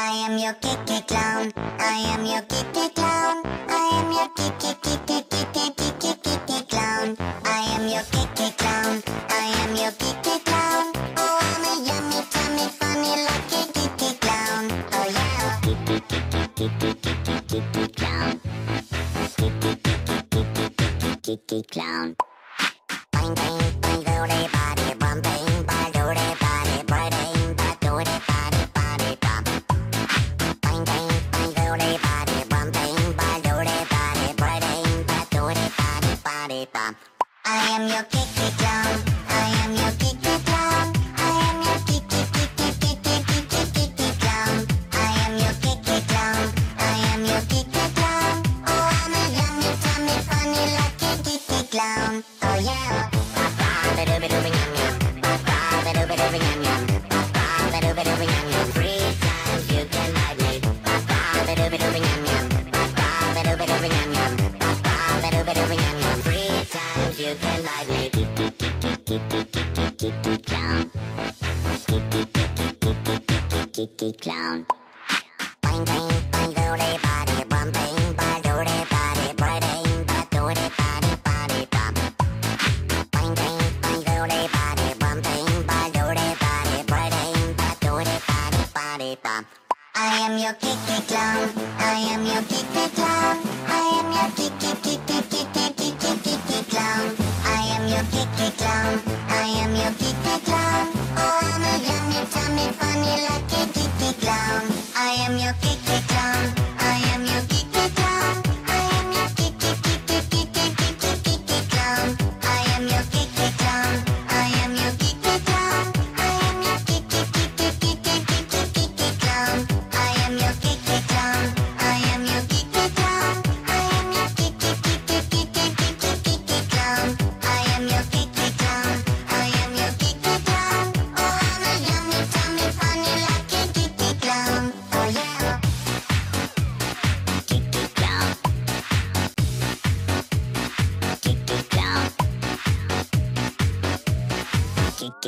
I am your Kiki clown. I am your Kiki clown. I am your Kiki Kiki Kiki Kiki Kiki clown. I am your Kiki clown. I am your Kiki clown. Oh, I'm a yummy, tummy, funny, lucky Kiki clown. Oh yeah. Kiki Kiki Kiki Kiki Kiki clown. Kiki Kiki Kiki Kiki Kiki clown. I am your Kiki clown. I am your Kiki clown. I am your Kiki Kiki Kiki Kiki Kiki clown. I am your Kiki clown. I am your Kiki clown. Oh, I'm a yummy, tummy, funny, lucky Kiki clown. Oh yeah. Ba-ba-ba-dooba-dooba yum yum. Ba-ba-ba-dooba-dooba yum yum. Clown. Body bum bang ba doody body body body bum. Bang bang bang doody body bum bang ba doody body body body bum. I am your Kiki clown. I am your Kiki clown. Am clown. I am your Kiki clown. Oh, I'm a yummy, tummy, funny,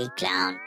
Ah, clown.